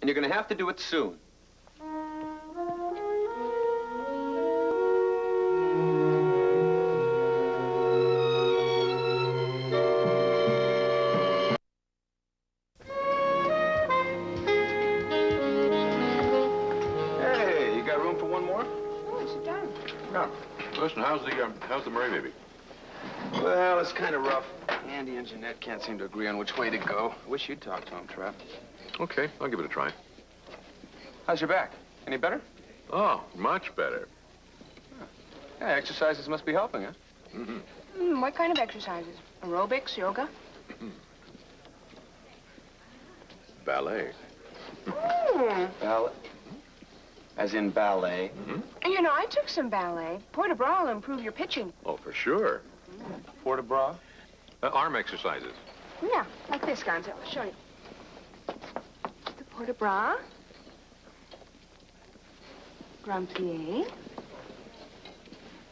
And you're gonna have to do it soon. Hey, you got room for one more? Oh, sit down. No. Listen, how's the, um, how's the Murray baby? Well, it's kind of rough. Andy and Jeanette can't seem to agree on which way to go. I wish you'd talk to him, Trap. Okay, I'll give it a try. How's your back? Any better? Oh, much better. Yeah, exercises must be helping, huh? Mm-hmm. Mm, what kind of exercises? Aerobics, yoga? Ballet. Mm. Ballet? As in ballet? Mm-hmm. You know, I took some ballet. Port de bras will improve your pitching. Oh, for sure. Port de bras? Uh, arm exercises. Yeah, like this, Gonzo. I'll show you. The port de bras. Grand.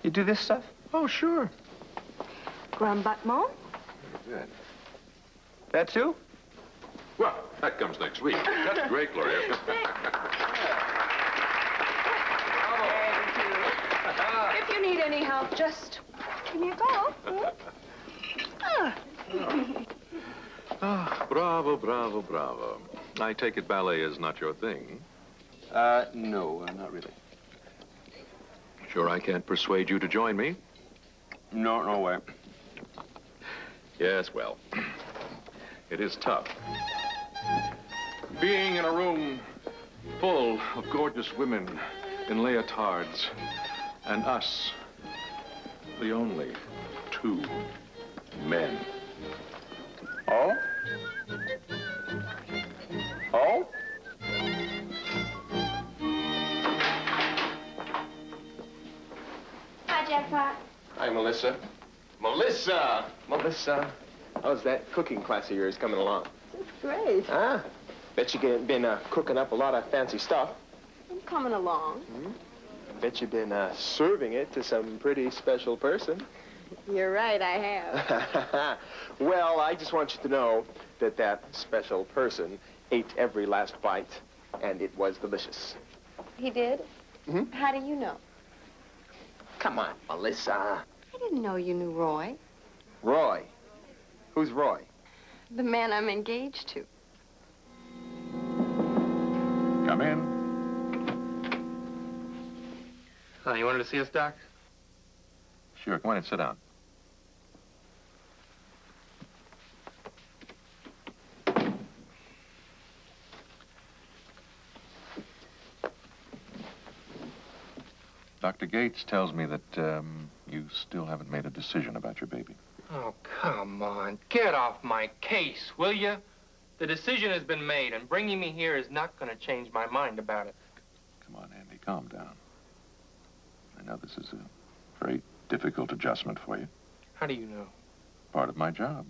You do this stuff? Oh, sure. Grand battement. Good. That too? Well, that comes next week. That's great, Gloria. If you need any help, just give me a call. Hmm? Ah. Ah, bravo, bravo, bravo. I take it ballet is not your thing. Uh, no, uh, not really. Sure I can't persuade you to join me? No, no way. Yes, well, it is tough. Being in a room full of gorgeous women in leotards, and us, the only two men. Oh? Oh? Hi, Melissa. Melissa! Melissa, how's that cooking class of yours coming along? It's great. Ah, bet you get- been uh, cooking up a lot of fancy stuff. I'm coming along. Hmm? Bet you've been uh, serving it to some pretty special person. You're right, I have. well, I just want you to know that that special person ate every last bite, and it was delicious. He did? Mhm. How do you know? Come on, Melissa. I didn't know you knew Roy, Roy. Who's Roy? the man I'm engaged to. Come in. Oh, you wanted to see us, Doc? Sure, come on and sit down. Dr. Gates tells me that um, you still haven't made a decision about your baby. Oh, come on. Get off my case, will you? The decision has been made, and bringing me here is not going to change my mind about it. Come on, Andy, calm down. I know this is a very difficult adjustment for you. How do you know? Part of my job.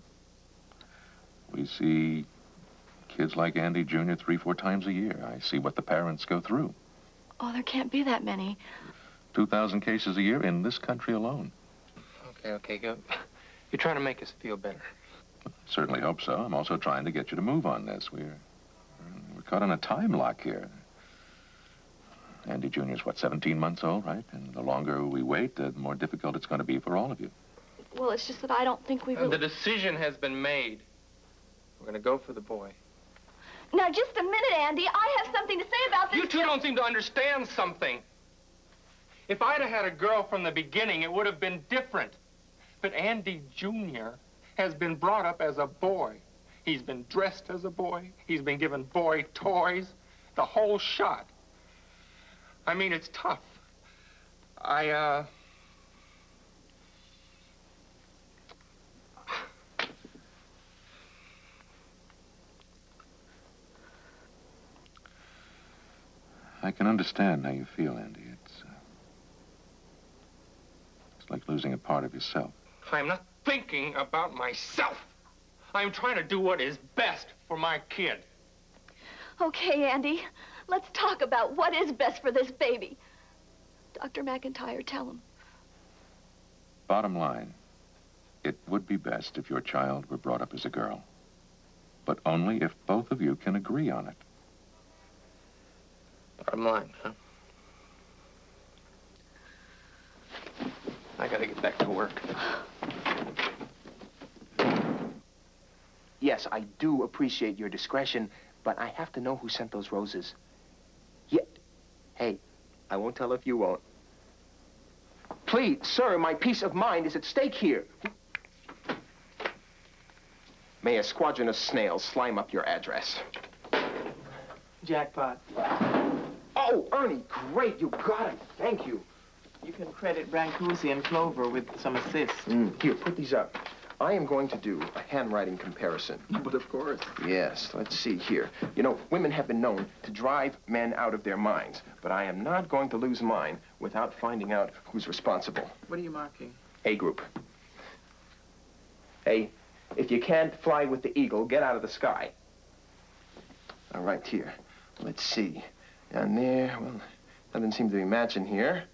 We see kids like Andy Jr. three, four times a year. I see what the parents go through. Oh, there can't be that many. 2,000 cases a year in this country alone. Okay, okay, go. You're trying to make us feel better. Certainly hope so. I'm also trying to get you to move on this. We're, we're caught on a time lock here. Andy Jr.'s, what, 17 months old, right? And the longer we wait, the more difficult it's going to be for all of you. Well, it's just that I don't think we really... The decision has been made. We're going to go for the boy. Now, just a minute, Andy. I have something to say about this. You two don't seem to understand something. If I'd have had a girl from the beginning, it would have been different. But Andy Jr. has been brought up as a boy. He's been dressed as a boy. He's been given boy toys. The whole shot. I mean, it's tough. I, uh... I can understand how you feel, Andy. It's, uh, it's like losing a part of yourself. I'm not thinking about myself. I'm trying to do what is best for my kid. Okay, Andy. Let's talk about what is best for this baby. Dr. McIntyre, tell him. Bottom line, it would be best if your child were brought up as a girl. But only if both of you can agree on it. Bottom line, huh? I gotta get back to work. Yes, I do appreciate your discretion, but I have to know who sent those roses. Yeah. Hey, I won't tell if you won't. Please, sir, my peace of mind is at stake here. May a squadron of snails slime up your address. Jackpot. Oh, Ernie, great. You got it. Thank you. You can credit Brancusi and Clover with some assists. Mm, Here, put these up. I am going to do a handwriting comparison. But of course. Yes, let's see here. You know, women have been known to drive men out of their minds, but I am not going to lose mine without finding out who's responsible. What are you marking? A group. A, if you can't fly with the eagle, get out of the sky. All right, here. Let's see. Down there, well, nothing seems to be matching here.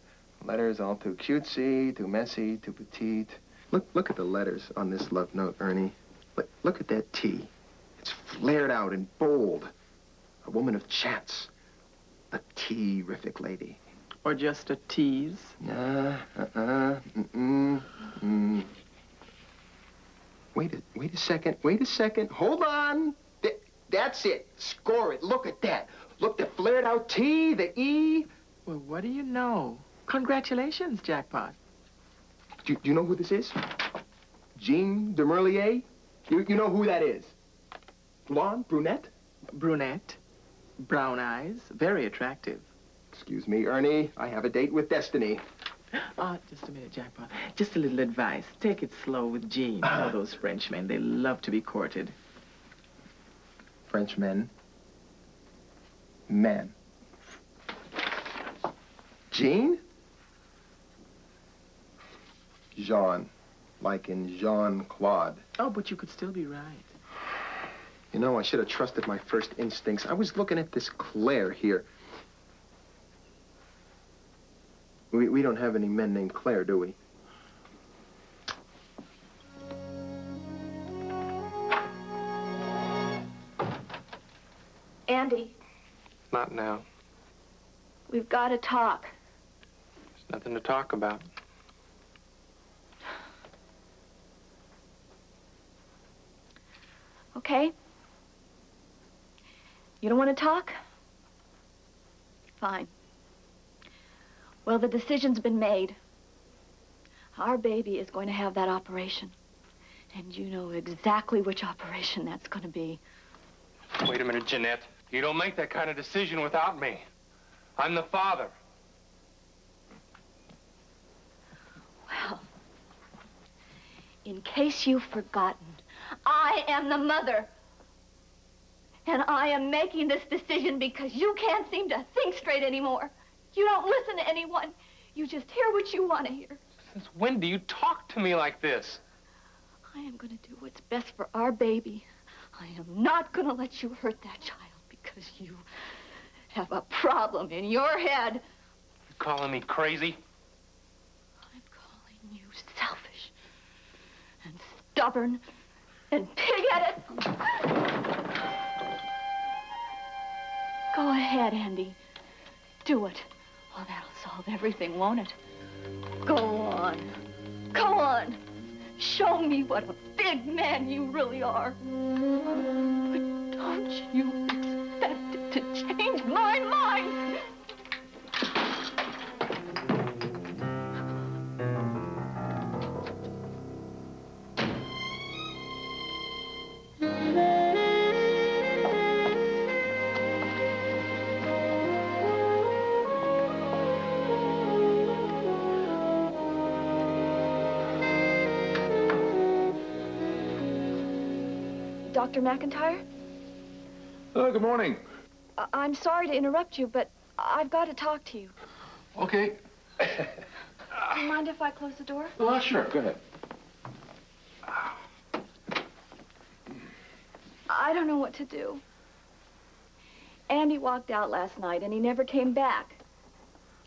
Letters all too cutesy, too messy, too petite. Look, look at the letters on this love note, Ernie. Look, look at that T. It's flared out and bold. A woman of chance. A terrific lady. Or just a tease? Nah, uh-uh, mm-mm, mm. Wait a, wait a second, wait a second. Hold on. Th that's it. Score it. Look at that. Look, the flared out T, the E. Well, what do you know? Congratulations, Jackpot. Do, do you know who this is? Jean de Merlier? You, you know who that is? Blonde, brunette? Brunette, brown eyes, very attractive. Excuse me, Ernie. I have a date with Destiny. Ah, just a minute, Jackpot. Just a little advice. Take it slow with Jean. You know those Frenchmen, they love to be courted. French men. Men. Jean? Jean. Like in Jean-Claude. Oh, but you could still be right. You know, I should have trusted my first instincts. I was looking at this Claire here. We, we don't have any men named Claire, do we? Andy, Not now. we've got to talk. There's nothing to talk about. Okay? You don't want to talk? Fine. Well, the decision's been made. Our baby is going to have that operation. And you know exactly which operation that's going to be. Wait a minute, Jeanette. You don't make that kind of decision without me. I'm the father. Well, in case you've forgotten, I am the mother. And I am making this decision because you can't seem to think straight anymore. You don't listen to anyone. You just hear what you want to hear. Since when do you talk to me like this? I am going to do what's best for our baby. I am not going to let you hurt that child because you have a problem in your head. You're calling me crazy? I'm calling you selfish and stubborn and pig-headed. Go ahead, Andy. Do it. Oh, that'll solve everything, won't it? Go on. Go on. Show me what a big man you really are. But don't you expect it to change my mind. Dr. McIntyre? Oh, good morning. I- I'm sorry to interrupt you, but I've got to talk to you. Okay. Do you mind if I close the door? Oh, sure. Go ahead. I don't know what to do. Andy walked out last night, and he never came back.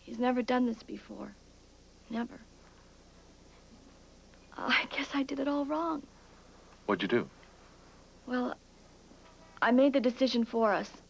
He's never done this before. Never. I guess I did it all wrong. What'd you do? Well, I made the decision for us.